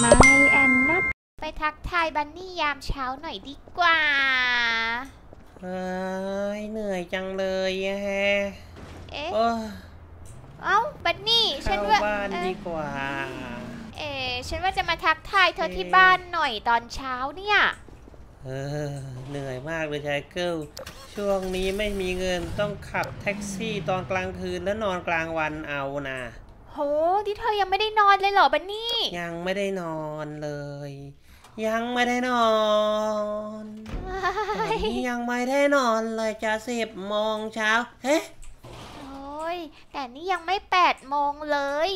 ไม่แอนนัทไปทักทายบันนี่ยามเช้าหน่อยดีกว่าเอ้ยเหนื่อยจังเลยอะแฮะเอ๊ะโอ้ยเอ้าบันนี่ฉัเข้านว่าบ้านเอ่อดีกว่า เอ๊ะฉันว่าจะมาทักทายเธอเอ๊ะที่บ้านหน่อยตอนเช้าเนี่ยเออเหนื่อยมากเลยชายเกิลช่วงนี้ไม่มีเงินต้องขับแท็กซี่ตอนกลางคืนแล้วนอนกลางวันเอานะ โหที่เธอยังไม่ได้นอนเลยเหรอบันนี่ ยังไม่ได้นอนเลย ยังไม่ได้นอนตอนนี้ยังไม่ได้นอนเลยจะสิบโมงเช้าเฮ้โอ้ยแต่นี่ยังไม่แปดโมงเลย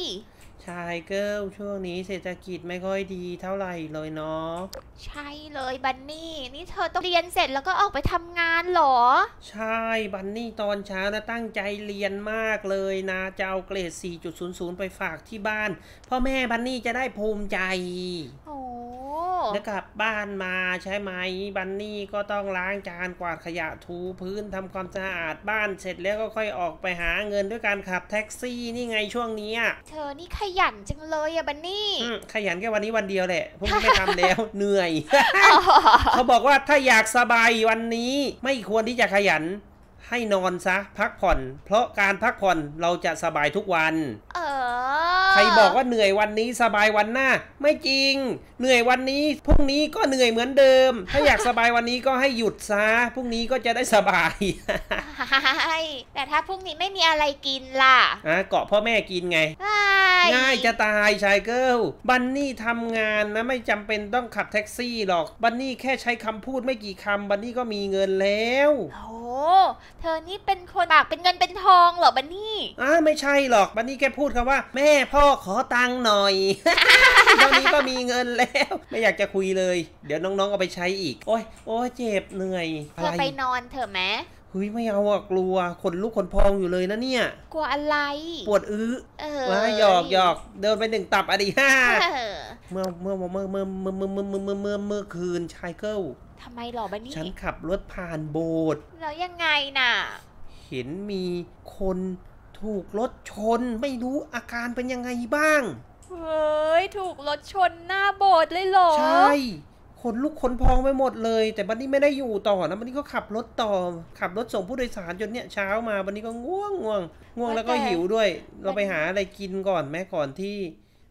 ชายเกิลช่วงนี้เศรษฐกิจไม่ค่อยดีเท่าไหร่เลยเนาะใช่เลยบันนี่นี่เธอต้องเรียนเสร็จแล้วก็ออกไปทำงานเหรอ ใช่บันนี่ตอนเช้านะตั้งใจเรียนมากเลยนะจะเอาเกรด 4.00 ไปฝากที่บ้าน พ่อแม่บันนี่จะได้ภูมิใจโอ้ แล้วกลับบ้านมาใช่ไหมบันนี่ก็ต้องล้างจานกวาดขยะถูพื้นทำความสะอาดบ้านเสร็จแล้วก็ค่อยออกไปหาเงินด้วยการขับแท็กซี่นี่ไงช่วงเนี้ยเธอนี่ขยันจังเลยอะบันนี่อืมขยันแค่วันนี้วันเดียวแหละพรุ่งนี้ไม่ทำแล้วเหนื่อยเขาบอกว่าถ้าอยากสบายวันนี้ไม่ควรที่จะขยันให้นอนซะพักผ่อน เพราะการพักผ่อนเราจะสบายทุกวัน เออใค รบอกว่าเหนื่อยวันนี้สบายวันหน้า ไม่จริง เหนื่อยวันนี้พรุ่งนี้ก็เหนื่อยเหมือนเดิม ถ้าอยากสบายวันนี้ก็ให้หยุดซะพรุ่งนี้ก็จะได้สบายใช่แต่ถ้าพรุ่งนี้ไม่มีอะไรกินล่ะอะเกาะพ่อแม่กินไงใช่ง่ายจะตายชายเกิลบันนี่ทำงานนะไม่จำเป็นต้องขับแท็กซี่หรอก บันนี่แค่ใช้คำพูดไม่กี่คำบันนี่ก็มีเงินแล้วโอ้ เธอนี่เป็นคนปากเป็นเงินเป็นทองเหรอบันนี่อ่าไม่ใช่หรอกบันนี่แค่พูดคำว่า แม่พ่อขอตังค์หน่อยตอนนี้ก็มีเงินแล้ว ไม่อยากจะคุยเลย เดี๋ยวน้องๆเอาไปใช้อีก โอ้ยโอ้ยเจ็บเหนื่อยเธอไปนอนเถอะไหมเฮ้ยไม่เอาอะกลัวขนลุกขนพองอยู่เลยนะเนี่ย กลัวอะไร ปวดอื้อเออว้าหยอกหยอกเดินไปหนึ่งตับอะดิฮ่าเออเมื่อเมื่อเมื่อเมื่อเมื่อเมื่อเมื่อเมื่อเมื่อเมื่อเมื่อคืนชายเกิล ทำไมเหรอบันนี่ฉันขับรถผ่านโบสถ์แล้วยังไงน่ะ เห็นมีคนถูกรถชน ไม่รู้อาการเป็นยังไงบ้าง เฮ้ย ถูกรถชนหน้าโบสถ์เลยเหรอ ใช่ขนลุกขนพองไปหมดเลย แต่บันนี้ไม่ได้อยู่ต่อนะบันนี้ก็ขับรถต่อ ขับรถส่งผู้โดยสารจนเนี่ยเช้ามาบันนี้ก็ง่วงง่วงง่วงแล้วก็หิวด้วย เราไปหาอะไรกินก่อนแม่ก่อนที่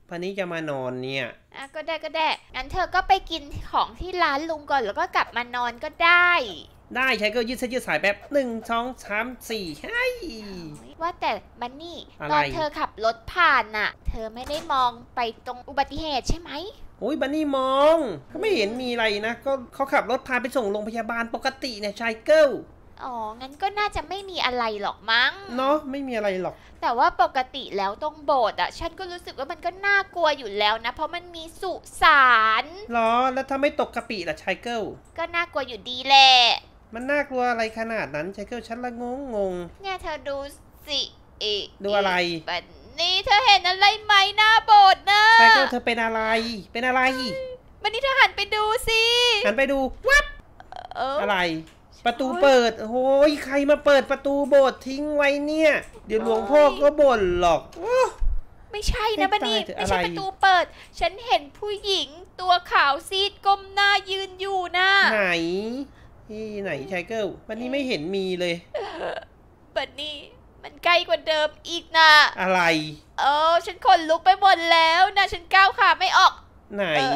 พันนี้จะมานอนเนี่ย อะก็ได้ก็ได้ งั้นเธอก็ไปกินของที่ร้านลุงก่อนแล้วก็กลับมานอนก็ได้ ได้ใช้ก็ยืดเส้นยืดสายแป๊บหนึ่งสองสามสี่ให้ว่าแต่บันนี่อะไรตอนเธอขับรถผ่านน่ะ เธอไม่ได้มองไปตรงอุบัติเหตุใช่ไหมโอ้ยบันนี่มอง ก็ไม่เห็นมีอะไรนะ ก็เขาขับรถพาไปส่งโรงพยาบาลปกติเนี่ยชายเกิล อ๋อ งั้นก็น่าจะไม่มีอะไรหรอกมั้ง เนาะไม่มีอะไรหรอก แต่ว่าปกติแล้วตรงโบสถ์อะฉันก็รู้สึกว่ามันก็น่ากลัวอยู่แล้วนะ เพราะมันมีสุสานหรอ แล้วถ้าไม่ตกกะปิล่ะชายเกิลก็น่ากลัวอยู่ดีแหละมันน่ากลัวอะไรขนาดนั้นชายเกิลฉันละงงงงเนี่ยเธอดูสิเอะดูอะไรบันนี่เธอเห็นอะไรไหมหน้าโบสถ์นะชายเกิลเธอเป็นอะไร เป็นอะไรบันนี่เธอหันไปดูสิหันไปดูวับเอออะไร ประตูเปิดโอ้ยใครมาเปิดประตูโบสถ์ทิ้งไว้เนี่ย เดี๋ยวหลวงพ่อก็บ่นหรอกโอ้ไม่ใช่นะให้บันนี่ตายเถอะไม่ใช่อะไรประตูเปิด ฉันเห็นผู้หญิงตัวขาวซีดก้มหน้ายืนอยู่นะไหนที่ไหนชายเกิลวันนี้ไม่เห็นมีเลยบันนี่มันใกล้กว่าเดิมอีกนะอะไร เออฉันขนลุกไปหมดแล้วนะ ฉันก้าวขาไม่ออก ไหนเออ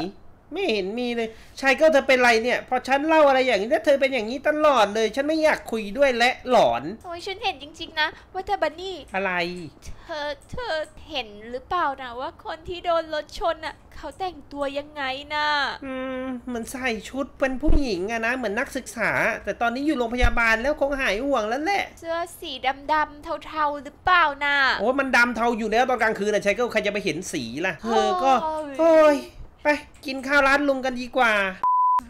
ไม่เห็นมีเลยชายเกิลเธอเป็นไรเนี่ย พอฉันเล่าอะไรอย่างนี้แล้วเธอเป็นอย่างนี้ตลอดเลย ฉันไม่อยากคุยด้วยและหลอน โอ้ยฉันเห็นจริง ๆ นะ ว่าแต่บันนี่ อะไร เธอเธอเห็นหรือเปล่านะว่าคนที่โดนรถชนอะ เขาแต่งตัวยังไงนะอืมเหมือนใส่ชุดเป็นผู้หญิงอะนะ เหมือนนักศึกษา แต่ตอนนี้อยู่โรงพยาบาลแล้วคงหายห่วงแล้วแหละ เสื้อสีดำๆเทาๆหรือเปล่านะโอ้มันดำเทาอยู่แล้วตอนกลางคืนนะชายเกิลใครจะไปเห็นสีล่ะเธอก็โอ้ยโอ้ย ไปกินข้าวร้านลุงกันดีกว่า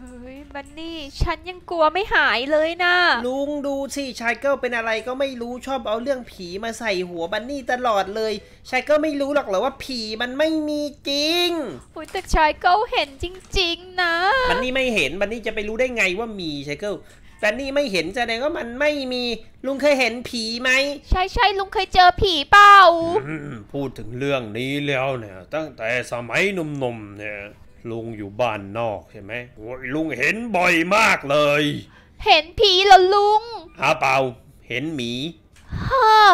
เฮ้ยบันนี่ฉันยังกลัวไม่หายเลยนะลุงดูสิชายเกิลเป็นอะไรก็ไม่รู้ชอบเอาเรื่องผีมาใส่หัวบันนี่ตลอดเลยชายเกิลไม่รู้หรอกเหรอว่าผีมันไม่มีจริงโอ้ยแต่ชายก็เห็นจริง ๆ นะ บันนี่ไม่เห็นบันนี่จะไปรู้ได้ไงว่ามีชายเกิลไป แต่นี่ไม่เห็นแสดงว่ามันไม่มีลุงเคยเห็นผีไหมใช่ใช่ลุงเคยเจอผีเปล่าอืมพูดถึงเรื่องนี้แล้วเนี่ย ตั้งแต่สมัยหนุ่มๆเนี่ย ลุงอยู่บ้านนอกใช่ไหมโอ้ยลุงเห็นบ่อยมากเลย เห็นผีเหรอลุงหาเปล่าเห็นหมีเฮ้อ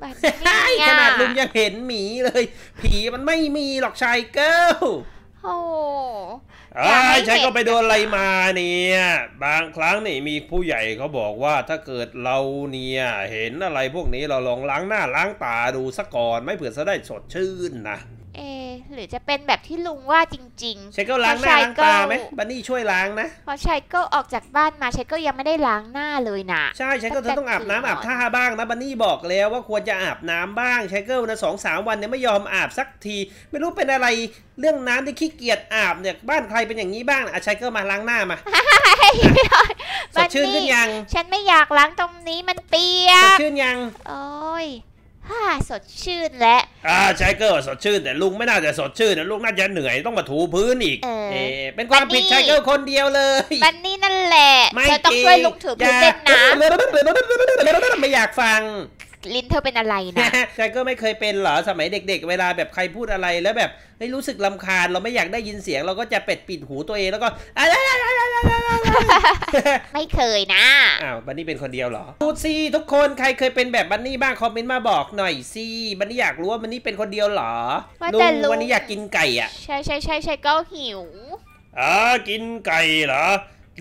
แบบใช่นี้ขอะนาดลุงยังเห็นหมีเลย ผีมันไม่มีหรอกชายเกิลโอ้ อ้อยากให้ยฉันเห็นก็ไปโดนอะไรมาเนี่ย บางครั้งนี่มีผู้ใหญ่เขาบอกว่าถ้าเกิดเราเนี่ยเห็นอะไรพวกนี้เราลองล้างหน้าล้างตาดูซะก่อนไม่เผื่อจะได้สดชื่นนะ เอะหรือจะเป็นแบบที่ลุงว่าจริงชายเกิลล้างหน้าล้างตาไหมบันนี่ช่วยล้างนะๆเพราะชายก็ออกจากบ้านมาชายก็ยังไม่ได้ล้างหน้าเลยนะ ใช่ชายเกิลเธอต้องอาบน้ำอาบท่าบ้างนะบันนี่บอกแล้วว่าควรจะอาบน้ำบ้างชายเกิลนะสองสามวันเนี่ยไม่ยอมอาบสักที ไม่รู้เป็นอะไรเรื่องน้ำที่ขี้เกียจอาบเนี่ยบ้านใครเป็นอย่างนี้บ้างอะชายเกิลมาล้างหน้ามาสดชื่นขึ้นยัง ฉันไม่อยากล้างตรงนี้มันเปียสดกชื่นยัง โอ้ยฮ่า สดชื่นแล้วอ่าชายเกิลสดชื่น แต่ลุงไม่น่าจะสดชื่นนะลุงน่าจะเหนื่อยต้องมาถูพื้นอีก เออ เอะเป็นความผิดบันนี่ชายเกิลคนเดียวเลยบันนี่นั่นแหละไม่เธอต้องจริช่วยลุงถือพื้นเด่นนะอย่าไม่อยากฟัง ลิ้นเธอเป็นอะไรนะชายเกิลไม่เคยเป็นเหรอสมัยเด็ก ๆ เวลาแบบใครพูดอะไรแล้วแบบเฮ้ยรู้สึกลำคาญเราไม่อยากได้ยินเสียงเราก็จะเป็ดปิดหูตัวเองแล้วก็ไม่เคยนะ อ้าวบันนี่เป็นคนเดียวเหรอพูดสิทุกคนใครเคยเป็นแบบบันนี่บ้างคอมเมนต์มาบอกหน่อยสิบันนี่อยากรู้ว่าบันนี่เป็นคนเดียวเหรอว่าลุแต่งลุงวันนี้อยากกินไก่อะ ใช่ใช่ใช่ใช่ก็หิวอ่ากินไก่เหรอ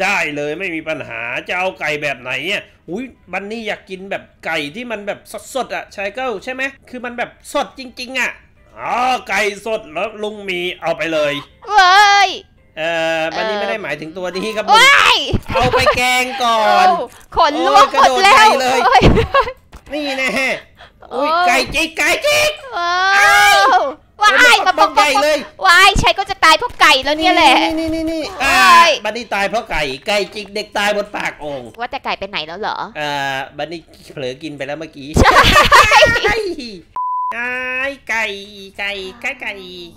ได้เลยไม่มีปัญหาจะเอาไก่แบบไหนอะอุ้ยบันนี่อยากกินแบบไก่ที่มันแบบสดๆอะชายเกิลใช่ไหมคือมันแบบสดจริง ๆ อะอ๋อไก่สดแล้วลุงมีเอาไปเลยเว้ย เอ่อบันนี่เอ่อไม่ได้หมายถึงตัวนี้ครับลุงเว้ยเอาไปแกงก่อนโขนล่วงโอ้ยกระหมดโดดแล้ใหญ่วเลยโอ้ยนี่แน่อุ้ยโอ้ยไก่จิกไก่จิกว้าวว้ายโอ้มายปปออกกใหญ่เลยว้ายใช้ก็จะตายเพราะไก่แล้วเนี่ยแหละ นี่นี่นี่โอ้อ่ายบันนี่ตายเพราะไก่ ไก่จิกเด็กตายบนปากโอ่งว่าแต่ไก่ไปไหนแล้วเหรอ อ่า บันนี่เผลอกินไปแล้วเมื่อกี้ ใช่ ไอ้ไก่ไก่ไก่ไก่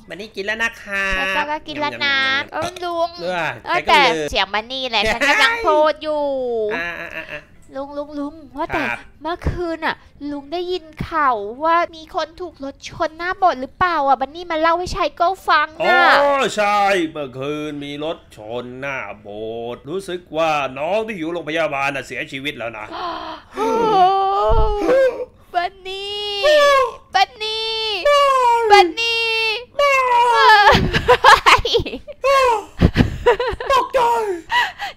บันนี่กินแล้วนะคะแล้วก็กินแล้วนะเออลุงเออเออไก่ก็แต่เลยเสียงมันนี่แหละฉันกำลังพูดอยู่อ่าอ่าอ่าอ่าลุงลุงลุงว่าแต่ครับเมื่อคืนอะ ลุงได้ยินข่าวว่ามีคนถูกรถชนหน้าโบสถ์หรือเปล่าอะบันนี่มาเล่าให้ชายเก้าฟังอ๋ออะใช่เมื่อคืนมีรถชนหน้าโบสถ์รู้สึกว่าน้องที่อยู่โรงพยาบาลน่ะเสียชีวิตแล้วนะโอ้บันนี่ บันนี่บันนี่ตกใจ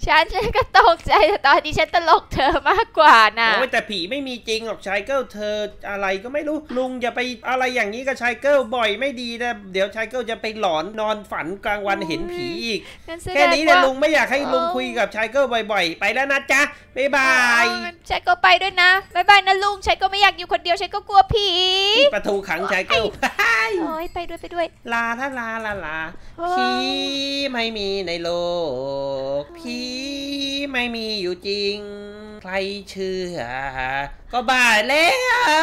ฉันฉันก็ตกใจแต่ตอนนี้ฉันตลกเธอมากกว่าน่ะโอ้ยแต่ผีไม่มีจริงหรอกชายเกิลเธออะไรก็ไม่รู้ลุงอย่าไปอะไรอย่างนี้กับชายเกิลบ่อยไม่ดีนะเดี๋ยวชายเกิลจะไปหลอนนอนฝันกลางวันเห็นผีอีกงั้นแสดงแค่นี้เนี่ยว่าลุงไม่อยากให้ลุงเออคุยกับชายเกิลบ่อย ๆ ไปแล้วนะจ๊ะบ๊ายบายอ๋อฉันก็ไปด้วยนะบายบายนะลุงฉันก็ ไม่อยากอยู่คนเดียวฉันก็กลัวผีปิดประตูขังชายเกิลโอ้ยไปด้วยไปด้วย ลาท่าลาลาลาโอ้ยผีไม่มีในโลกผีไม่มีอยู่จริง ใครเชื่อ ก็บ้าแล้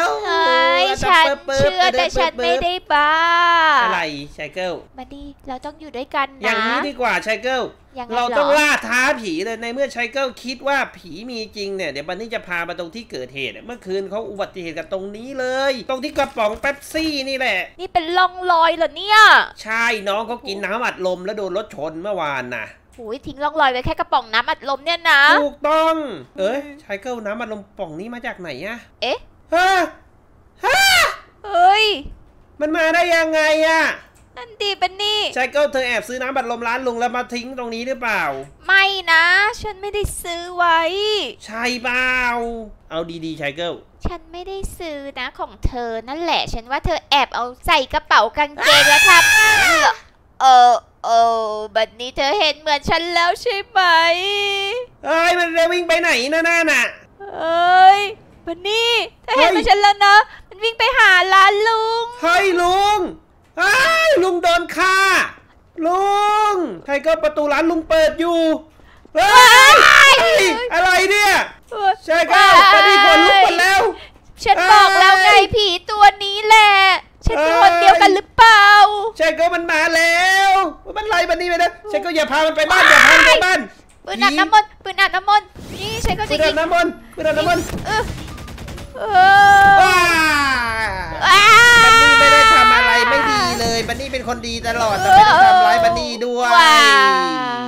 วเฮ้ยฉันเชื่อแต่ฉันไม่ได้บ้าอะไรชายเกิลบันนี่เราต้องอยู่ด้วยกันอย่างนี้ดีนะกว่าชายเกิล ยังไงเราหรต้องอล่าท้าผีเลยในเมื่อชายเกิลคิดว่าผีมีจริงเนี่ยเดี๋ยวบันนี่จะพามาตรงที่เกิดเหตุ เมื่อคืนเขาอุบัติเหตุกันตรงนี้เลย ตรงที่กระป๋องเป๊ปซี่นี่แหละ นี่เป็นร่องรอยเหรอเนี่ย ใช่น้องเขากินน้ำอัดลมแล้วโดนรถชนเมื่อวานน่ะโอ้ยทิ้งร่องรอยไว้แค่กระป๋องน้ำอัดลมเนี่ยนะ ถูกต้อง เอ้ยชายเกิลน้ำอัดลมกระป๋องนี้มาจากไหนอะเอ๊ะฮะฮะเฮ้ย มันมาได้ยังไงอะ นั่นดิบันนี่ชายเกิลเธอแอบซื้อน้ำอัดลมร้านลุงแล้วมาทิ้งตรงนี้หรือเปล่า ไม่นะ ฉันไม่ได้ซื้อไว้ ใช่เปล่า เอาดีๆชายเกิลฉันไม่ได้ซื้อนะของเธอนั่นแหละ ฉันว่าเธอแอบเอาใส่กระเป๋ากางเกงแล้วทำเออเออบัดนี้เธอเห็นเหมือนฉันแล้วใช่ไหมเอ้ยมันจะวิ่งไปไหนนะน่าน่ะเอ้ยบันนี่เธอเห็นเหมือนฉันแล้วนะ มันวิ่งไปหาร้านลุง เฮ้ยลุง เฮ้ยลุงโดนฆ่า ลุงใครก็ประตูร้านลุงเปิดอยู่เฮ้ยเฮ้ยอะไรเนี่ยใช่ครับตอนนี้คนลุกหมดแล้ว ฉันบอกแล้วไงผีตัวนี้แหละ ฉันเป็นคนเดียวกันหรือเปล่าใช่ก็มันมาแล้ว มันไล่บันนี่ไปนะใช่ก็อย่าพามันไปบ้านอย่าพามันไปบ้านปืนอาบน้ำมนต์ปืนอาบน้ำมนต์นี่ฉันก็ปืจะนยิอาบงน้ำมนต์ปืนอาบน้ำมนต์เออว้า เลยบันนี่เป็นคนดีตลอดแต่ไม่ได้ทำร้ายบันนี่ด้วยว้าว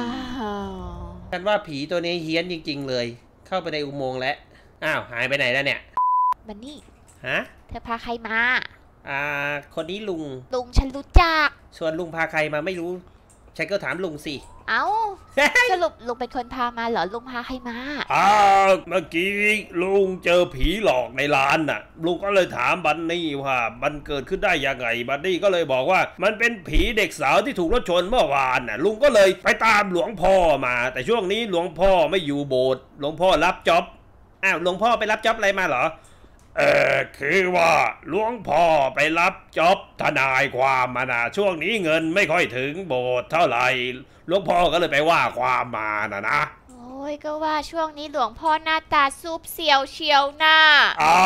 ฉันว่าผีตัวนี้เฮี้ยนจริง ๆ เลย เข้าไปในอุโมงค์แล้วอ้าวหายไปไหนแล้วเนี่ยบันนี่ฮะเธอพาใครมา อ่า คนนี้ลุง ลุงฉันรู้จัก ส่วนลุงพาใครมาไม่รู้ ฉันก็ถามลุงสิ เอ้าสรุปลุงเป็นคนพามาเหรอลุงพาใครมาอ่าเมื่อกี้ลุงเจอผีหลอกในร้านน่ะ ลุงก็เลยถามบันนี่ว่ามันเกิดขึ้นได้ยังไงบันนี่ก็เลยบอกว่า มันเป็นผีเด็กสาวที่ถูกรถชนเมื่อวานน่ะ ลุงก็เลยไปตามหลวงพ่อมา แต่ช่วงนี้หลวงพ่อไม่อยู่โบสถ์หลวงพ่อรับจ็อบอ้าวหลวงพ่อไปรับจ็อบอะไรมาเหรอ เออคือว่าหลวงพ่อไปรับจ็อบทนายความมานะช่วงนี้เงินไม่ค่อยถึงโบสถ์เท่าไหร่หลวงพ่อก็เลยไปว่าความมานะนะโอ้ยก็ว่าช่วงนี้หลวงพ่อหน้าตาซุบเซียวเชียวหน้าอ่า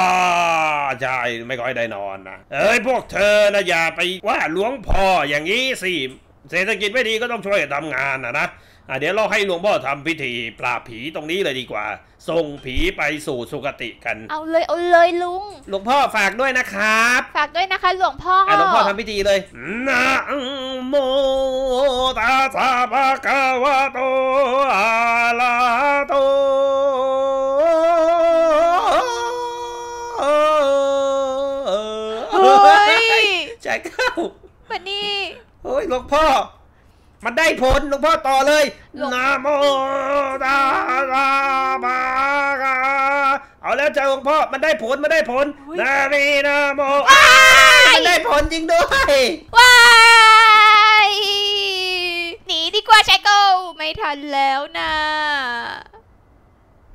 ใช่ไม่ค่อยได้นอนนะเอ้ยพวกเธอนะอย่าไปว่าหลวงพ่ออย่างนี้สิเศรษฐกิจไม่ดีก็ต้องช่วยกันทำงานนะนะอะ เดี๋ยวเราให้หลวงพ่อทำพิธีปราบผีตรงนี้เลยดีกว่า ส่งผีไปสู่สุคติกัน เอาเลยเอาเลยลุง หลวงพ่อฝากด้วยนะครับ ฝากด้วยนะคะหลวงพ่ออะหลวงพ่อทำพิธีเลยนะโมตัสสะภะคะวะโตอะระหะโตเฮ้ยใจเข้าบันนี่โอ้ยหลวงพ่อ มันได้ผลหลวงพ่อต่อเลยหลวงนะโมตัสสะภะคะเอาแล้วจ้าหลวงพ่อมันได้ผลมันได้ผลนะมีนะโมมันได้ผลจริงด้วยว้ายหนีดีกว่าชายโกไม่ทันแล้วนะ